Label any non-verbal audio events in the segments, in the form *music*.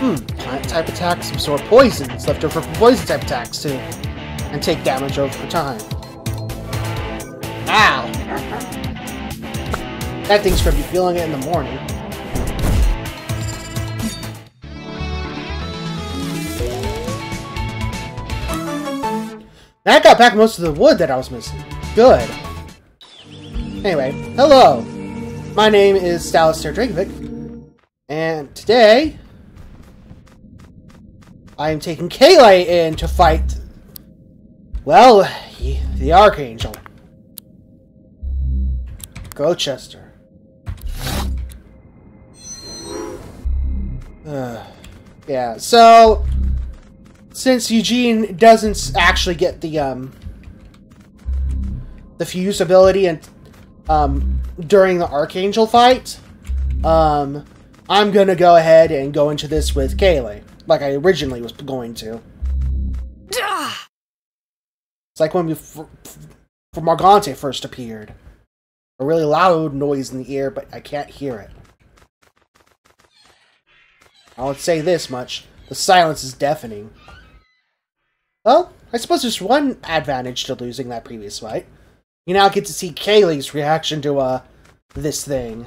Hmm, plant type attacks absorb poisons left over from poison type attacks too, and take damage over time. Ow! That thing's gonna be feeling it in the morning. That got back most of the wood that I was missing. Good. Anyway, hello. My name is Alastair Dragovich, and today I am taking Kayleigh in to fight, well, the Archangel. Gloucester. Uh, *sighs* yeah, so since Eugene doesn't actually get the um the fuse ability and um during the Archangel fight, um I'm gonna go ahead and go into this with Kayleigh, like I originally was going to. It's like when we for, for Morgante first appeared. A really loud noise in the ear, but I can't hear it. I would say this much. The silence is deafening. Well, I suppose there's one advantage to losing that previous fight. You now get to see Kayleigh's reaction to, uh, this thing.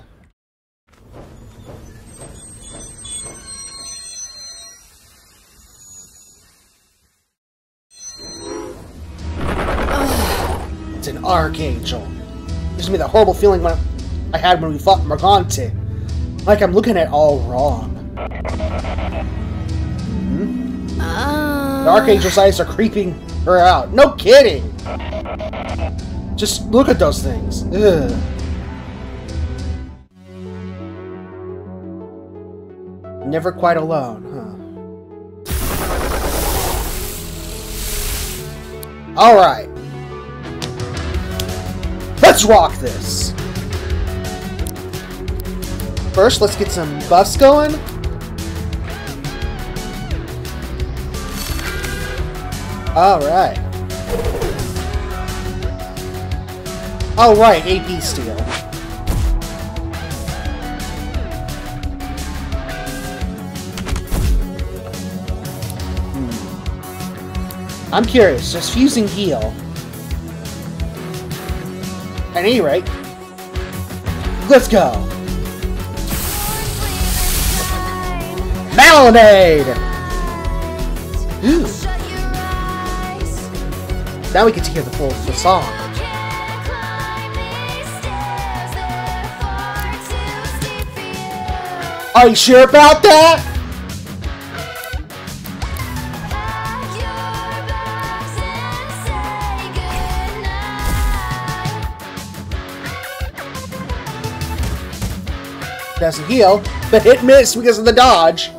It's an Archangel. Gives me that horrible feeling when I had when we fought Morgante. Like I'm looking at all wrong. Hmm? Uh... The Archangel's eyes are creeping her out. No kidding! Just look at those things. Ugh. Never quite alone, huh? Alright. Let's rock this! First, let's get some buffs going. Alright. Alright, AP steal. Hmm. I'm curious, just fusing heal. Any rate, let's go! Malonade! Ooh. Now we get to hear the full the song. Are you sure about that? Doesn't heal, but hit miss because of the dodge. Okay.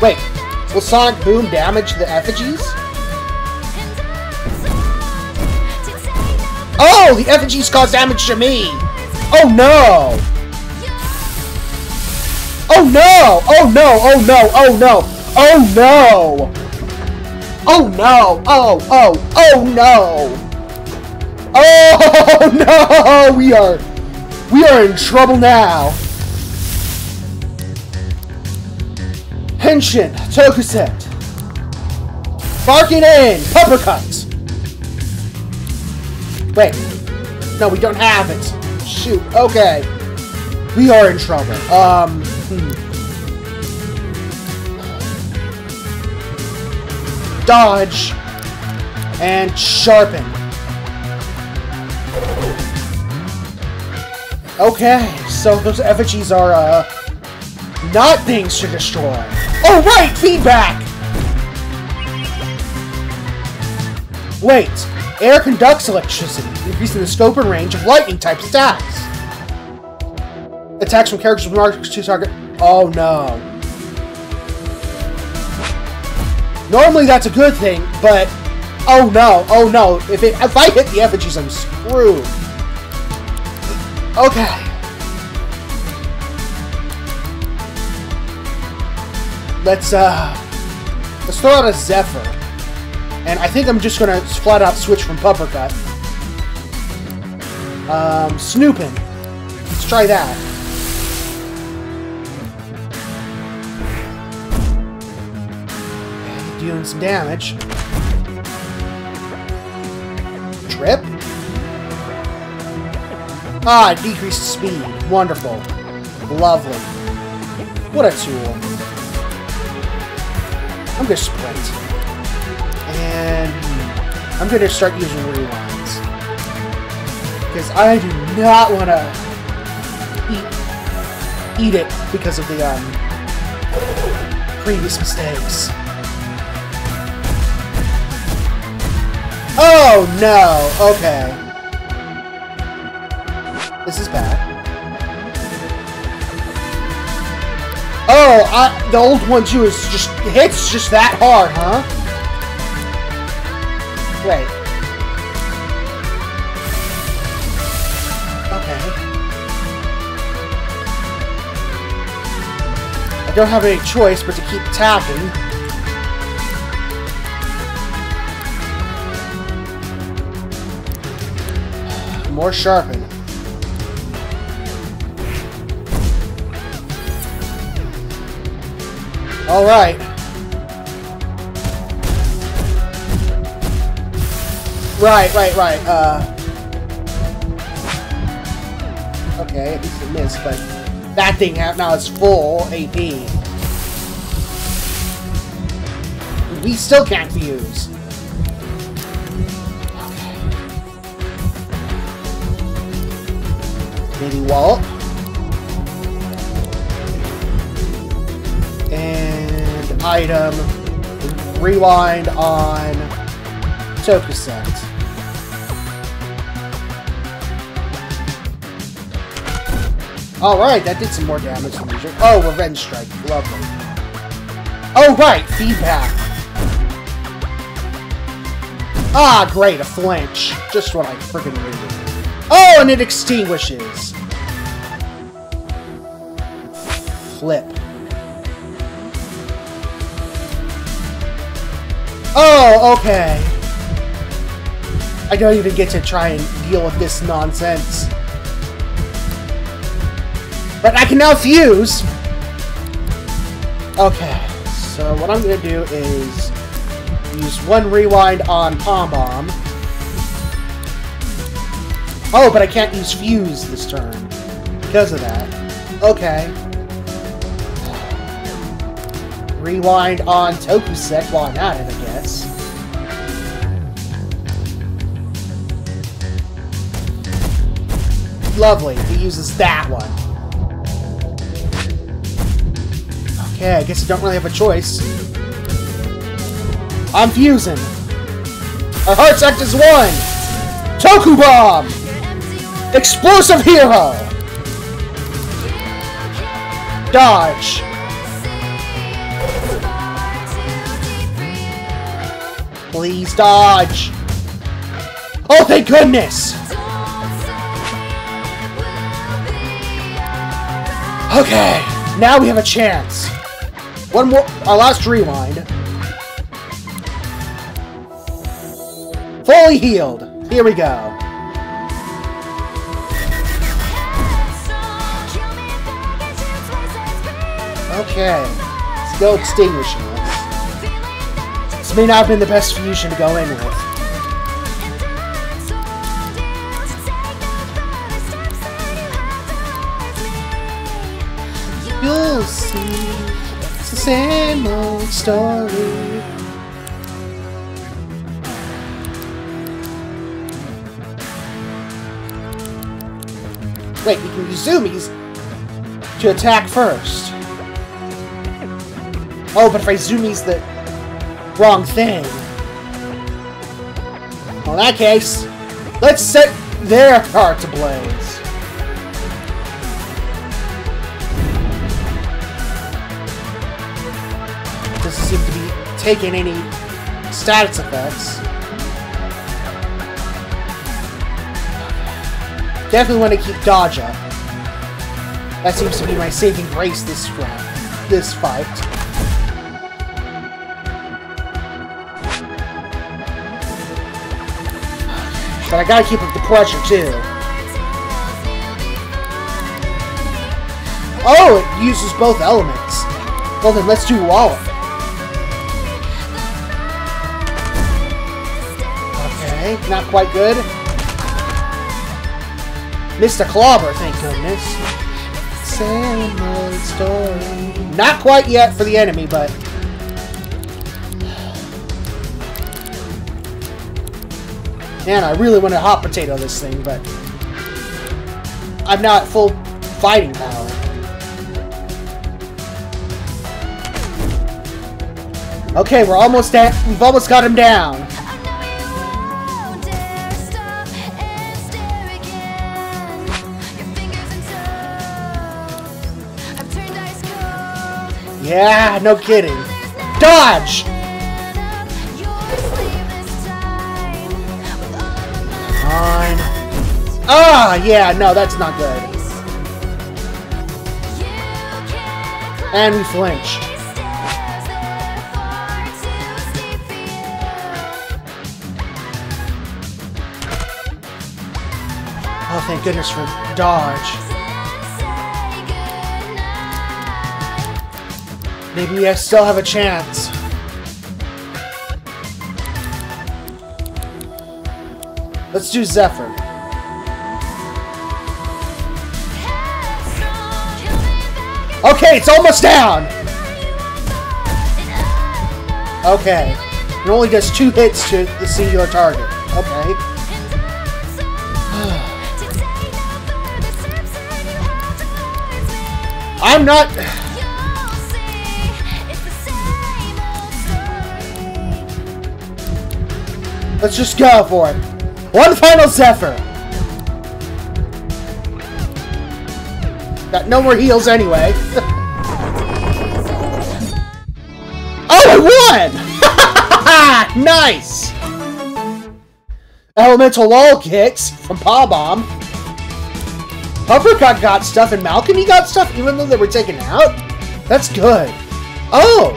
Wait, will Sonic Boom damage the effigies? Oh, the effigies cause damage to me! Oh no! Oh no! Oh no! Oh no! Oh no! Oh no! Oh no! Oh, oh, oh no! Oh *laughs* no! We are, we are in trouble now! Henshin, Tokusect. Barking in, Puppercut! Wait. No, we don't have it. Shoot, okay. We are in trouble. Um, dodge, and sharpen. Okay, so those effigies are, uh, not things to destroy. Oh, right! Feedback! Wait, air conducts electricity, increasing the scope and range of lightning-type attacks. Attacks from characters with marks to target... Oh, no. Normally that's a good thing, but oh no, oh no. If it if I hit the effigies, I'm screwed. Okay. Let's uh let's throw out a Zephyr. And I think I'm just gonna flat out switch from Puppercut. Um, Snooping. Let's try that. Doing some damage. Trip. Ah, decreased speed. Wonderful. Lovely. What a tool. I'm gonna sprint. And I'm gonna start using rewinds. Because I do not want to eat, eat it because of the um, previous mistakes. Oh no! Okay. This is bad. Oh, I, the old one too is just hits just that hard, huh? Wait. Okay. I don't have any choice but to keep attacking. More sharpen. All right. Right, right, right. Uh. Okay, at least it missed, but that thing now is full AP. We still can't fuse. Walt. And item. Rewind on Tokusect. Alright, that did some more damage than usual. Oh, Revenge Strike. Lovely. Oh, right! Feedback. Ah, great, a flinch. Just what I friggin' needed. Oh, and it extinguishes. Flip. Oh, okay. I don't even get to try and deal with this nonsense. But I can now fuse! Okay, so what I'm gonna do is use one rewind on Pom Bomb. Oh, but I can't use fuse this turn because of that. Okay. Rewind on Tokusect while I'm I guess. Lovely. He uses that one. Okay, I guess I don't really have a choice. I'm fusing. Our heart act is one. Toku Bomb! Explosive Hero! Dodge! Please dodge! Oh, thank goodness! Okay, now we have a chance. One more, our last rewind. Fully healed. Here we go. Okay, let's go extinguishing may not have been the best fusion to go in with. You'll see, it's the same old story. Wait, we can use zoomies to attack first. Oh, but if I zoomies the wrong thing. Well, in that case, let's set their heart ablaze. Doesn't seem to be taking any status effects. Definitely want to keep dodge up. That seems to be my saving grace this round, this fight. But I gotta keep up the pressure, too. Oh, it uses both elements. Well then, let's do Wallop. Okay, not quite good. Missed a clobber, thank goodness. Same old story. Not quite yet for the enemy, but... Man, I really want to hot potato this thing, but... I'm not full fighting power. Okay, we're almost at. We've almost got him down. Yeah, no kidding. Dodge! Fine. Ah, yeah, no, that's not good. And we flinched. Oh, thank goodness for dodge. Maybe I still have a chance. Let's do Zephyr. Okay, it's almost down! Okay. It only does two hits to the singular target. Okay. *sighs* I'm not... *sighs* Let's just go for it. One final Zephyr. Got no more heals anyway. *laughs* oh, I won! *laughs* nice! Elemental wall kicks from Pombomb. Uppercut got stuff and Malcolm got stuff even though they were taken out? That's good. Oh!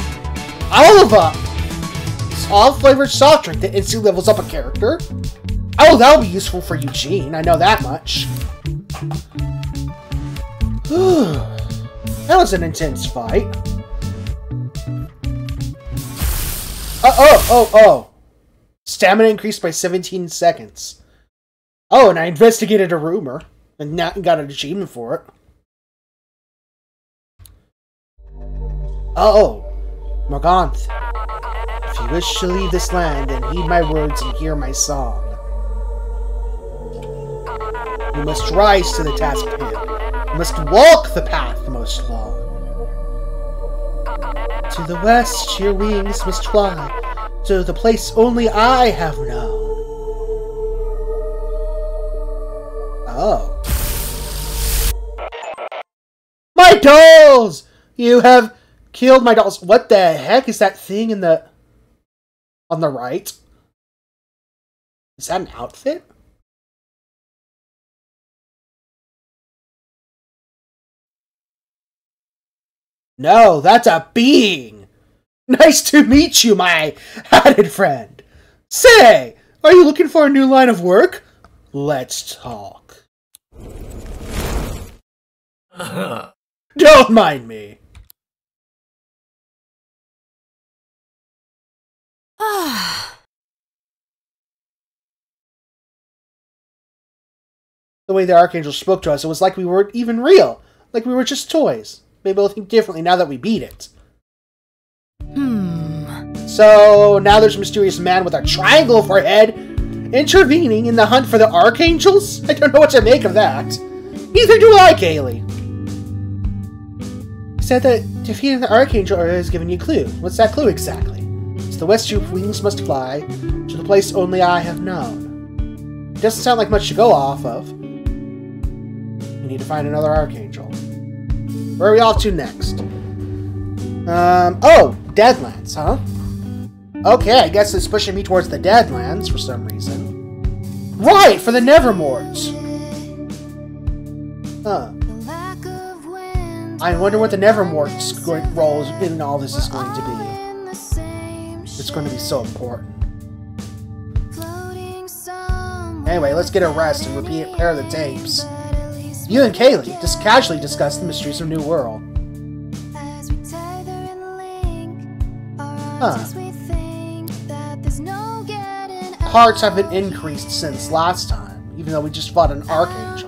Oliva! All flavored soft drink that instantly levels up a character. Oh, that'll be useful for Eugene. I know that much. *sighs* that was an intense fight. Uh, oh, oh, oh. Stamina increased by 17 seconds. Oh, and I investigated a rumor and got an achievement for it. Oh, Morgante. If you wish to leave this land, then heed my words and hear my song. You must rise to the task at hand. You must walk the path most long. To the west your wings must fly, to the place only I have known. Oh. My dolls! You have killed my dolls. What the heck is that thing in the... On the right? Is that an outfit? No, that's a being! Nice to meet you, my hatted friend! Say, are you looking for a new line of work? Let's talk. *laughs* Don't mind me. *sighs* the way the Archangel spoke to us, it was like we weren't even real. Like we were just toys. Maybe we'll think differently now that we beat it. Hmm. So now there's a mysterious man with a triangle for head intervening in the hunt for the Archangels? I don't know what to make of that. Neither do I, Kayleigh. said that defeating the Archangel has given you a clue. What's that clue exactly? It's the west your wings must fly, to the place only I have known. It doesn't sound like much to go off of. We need to find another Archangel. Where are we off to next? Um, oh, Deadlands, huh? Okay, I guess it's pushing me towards the Deadlands for some reason. Right, for the Nevermorts! Huh. I wonder what the Nevermort's role in all this is going to be. It's going to be so important. Anyway, let's get a rest and repeat pair the tapes. You and Kayleigh just casually discuss the mysteries of New Wirral. Huh. Hearts haven't increased since last time, even though we just fought an Archangel.